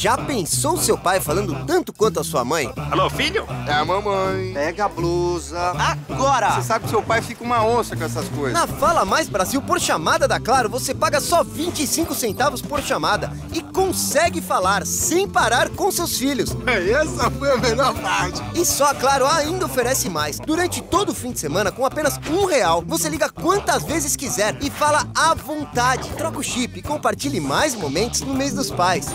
Já pensou seu pai falando tanto quanto a sua mãe? Alô, filho? É a mamãe. Pega a blusa. Agora! Você sabe que seu pai fica uma onça com essas coisas. Na Fala Mais Brasil por chamada da Claro, você paga só 25 centavos por chamada e consegue falar sem parar com seus filhos. É, essa foi a melhor parte. E só a Claro ainda oferece mais. Durante todo o fim de semana, com apenas um real, você liga quantas vezes quiser e fala à vontade. Troca o chip e compartilhe mais momentos no mês dos pais.